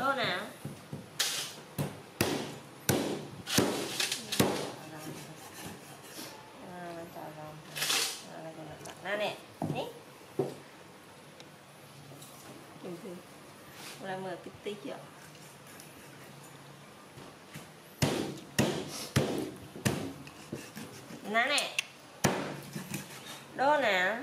đô nào nih, nih. Tunggu. Mulai mở cái tí chưa? Nè nè. Đô nè.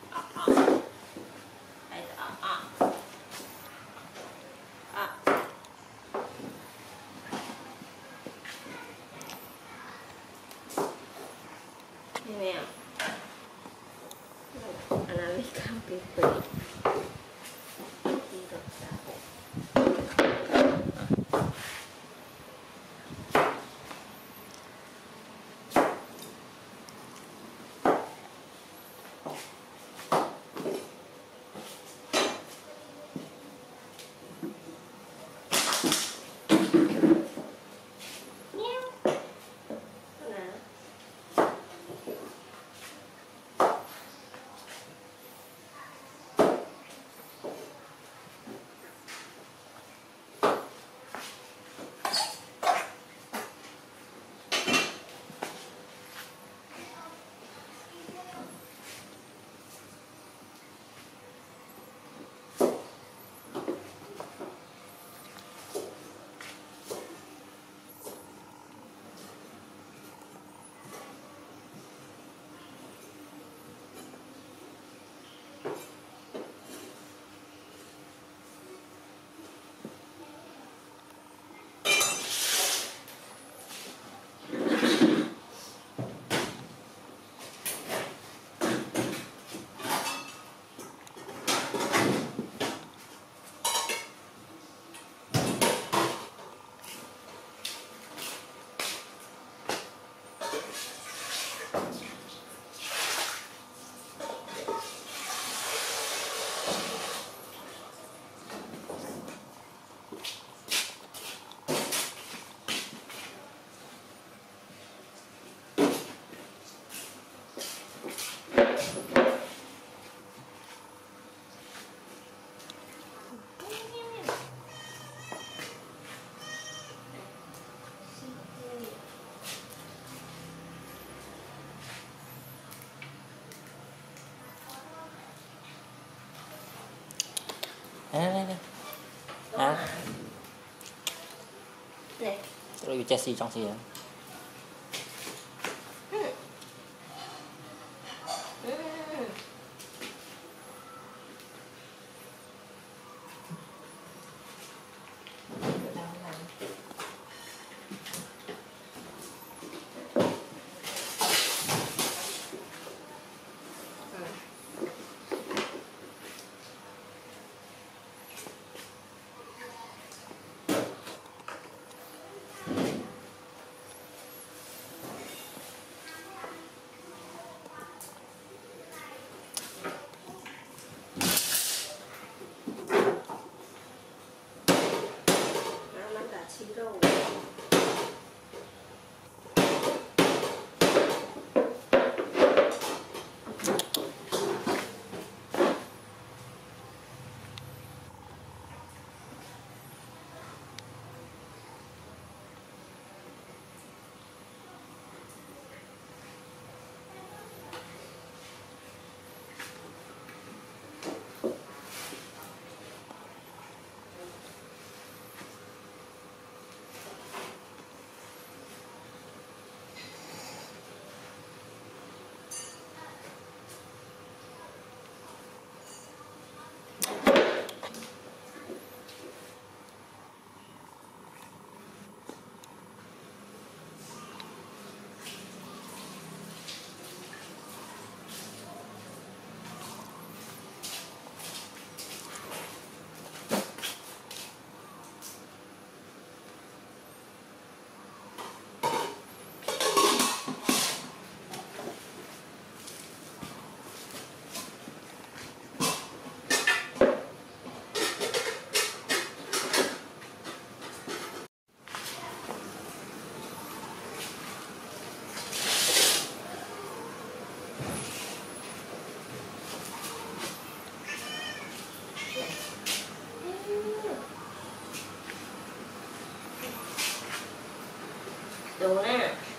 copy, but đây đây. Đây à Nè. rồi che xì trong xì đó going out.